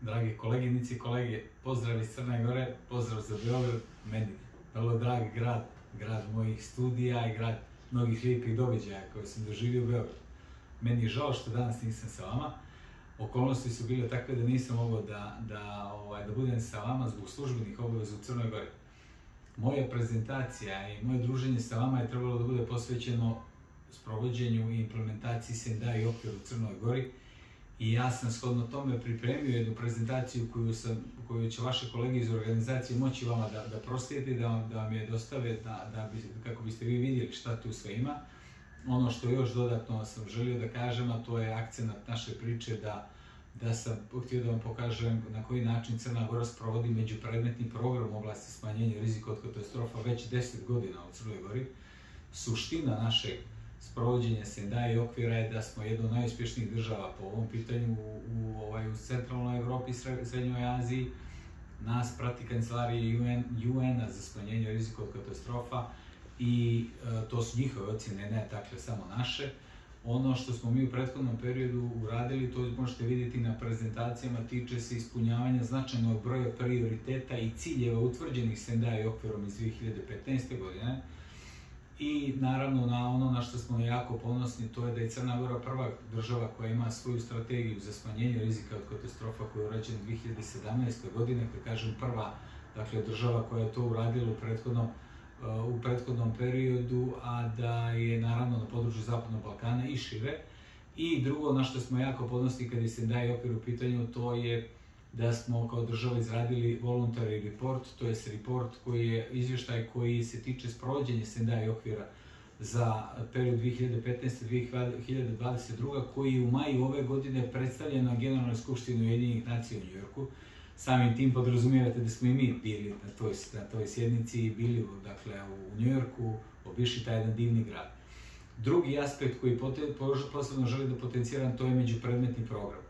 dragi koleginici i kolege, pozdrav iz Crne Gore, pozdrav za Beograd, meni vrlo dragi grad, grad mojih studija i grad mnogih lijepih događaja koje sam doživio u Beogradu. Meni je žao što danas nisam sa vama, okolnosti su bile takve da nisam mogao da, da, ovaj, da budem sa vama zbog službenih obaveza u Crnoj Gori. Moja prezentacija i moje druženje sa vama je trebalo da bude posvećeno sprovođenju i implementaciji Senda i okvir u Crnoj Gori, i ja sam shodno tome pripremio jednu prezentaciju koju, sam, koju će vaše kolege iz organizacije moći vama da, da proslijete, da vam, da vam je dostave, da, da bi, kako biste vi vidjeli šta tu sve ima. Ono što još dodatno sam želio da kažem, a to je akcenat naše priče da, da sam htio da vam pokažem na koji način Crna Gora sprovodi međupredmetni program u oblasti smanjenja rizika od katastrofa već 10 godina u Crnoj Gori. Suština našeg sprovođenje Sendai okvira je da smo jedna od najuspješnijih država po ovom pitanju u, u, ovaj, u centralnoj Evropi i srednjoj Aziji. Nas prati kancelarije UN, UN-a za smanjenje rizika od katastrofa i e, to su njihove ocjene, ne dakle samo naše. Ono što smo mi u prethodnom periodu uradili, to možete vidjeti na prezentacijama, tiče se ispunjavanja značajnog broja prioriteta i ciljeva utvrđenih Sendai okvirom iz 2015. godine I naravno na ono na što smo jako ponosni to je da je Crna Gora prva država koja ima svoju strategiju za smanjenje rizika od katastrofa koja je urađena 2017. godine, kad kažem prva dakle država koja je to uradila u prethodnom uh, u prethodnom periodu, a da je naravno na području Zapadnog Balkana i šire. I drugo na što smo jako ponosni kad se daje okvir u pitanju, to je da smo kao država izradili voluntary report, to je report koji je izvještaj koji se tiče sprovođenja Sendai okvira za period 2015-2022, koji u maju ove godine predstavljen na Generalnoj skupštini Ujedinjenih nacija u Njujorku. Samim tim podrazumijevate da smo i mi bili na toj, na toj sjednici i bili dakle, u Njujorku, obišli taj jedan divni grad. Drugi aspekt koji posebno želim da potenciram, to je međupredmetni program.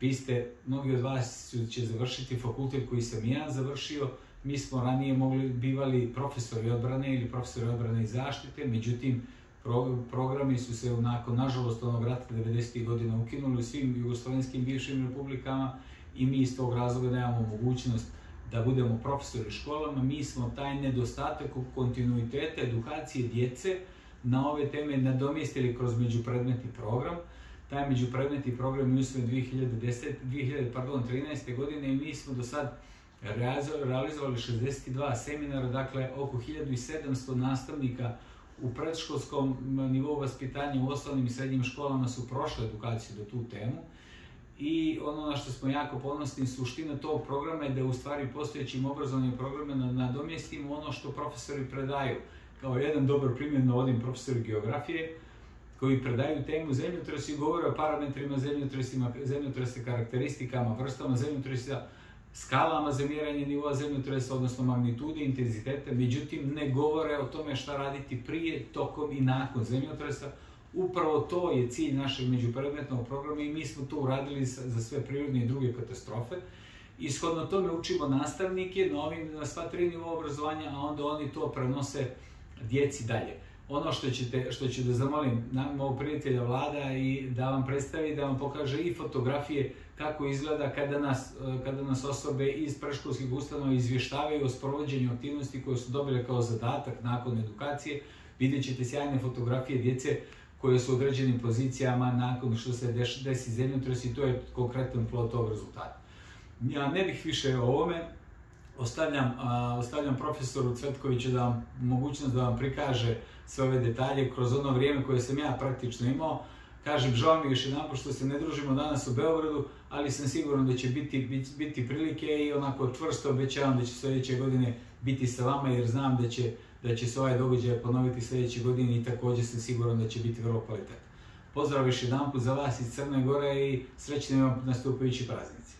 Vi ste, mnogi od vas će završiti fakultet koji sam ja završio, mi smo ranije mogli, bivali profesori odbrane ili profesori odbrane i zaštite, međutim, pro, programi su se nakon, nažalost, onog rata 90. godina ukinuli u svim jugoslovenskim bivšim republikama i mi iz tog razloga nemamo mogućnost da budemo profesori školama, mi smo taj nedostatak kontinuiteta edukacije djece na ove teme nadomjestili kroz međupredmetni program, taj međupredmetni program je usvojen 2010, 2000, pardon, 13. godine i mi smo do sad realizovali 62 seminara, dakle oko 1700 nastavnika u predškolskom nivou vaspitanja u osnovnim i srednjim školama su prošle edukaciju do tu temu. I ono na što smo jako ponosni, suština tog programa je da u stvari postojećim obrazovnim programima nadomjestimo ono što profesori predaju. Kao jedan dobar primjer navodim profesori geografije, koji predaju temu zemljotresa i govore o parametrima zemljotresima, zemljotresa, karakteristikama, vrstama zemljotresa, skalama za mjeranje nivoa zemljotresa, odnosno magnitude, intenzitete, međutim ne govore o tome šta raditi prije, tokom i nakon zemljotresa. Upravo to je cilj našeg međupredmetnog programa i mi smo to uradili za sve prirodne i druge katastrofe. Ishodno tome učimo nastavnike na, na sva tri nivoa obrazovanja, a onda oni to prenose djeci dalje ono što ćete, što ću da zamolim mog prijatelja Vlada i da vam predstavi, da vam pokaže i fotografije kako izgleda kada nas, kada nas osobe iz preškolskih ustanova izvještavaju o sprovođenju aktivnosti koje su dobile kao zadatak nakon edukacije. Vidjet ćete sjajne fotografije djece koje su u određenim pozicijama nakon što se desi zemljotres i to je konkretan plot tog rezultata. Ja ne bih više o ovome, ostavljam, ostavljam profesoru Cvetkoviću da vam mogućnost da vam prikaže sve ove detalje kroz ono vrijeme koje sam ja praktično imao. Kažem, žao mi još jedan što se ne družimo danas u Beogradu, ali sam siguran da će biti, biti, prilike i onako čvrsto obećavam da će sljedeće godine biti sa vama jer znam da će, da će se ovaj događaj ponoviti sljedeće godine i također sam siguran da će biti vrlo kvalitetan. Pozdrav još jedan za vas iz Crne Gore i srećni vam nastupajući praznici.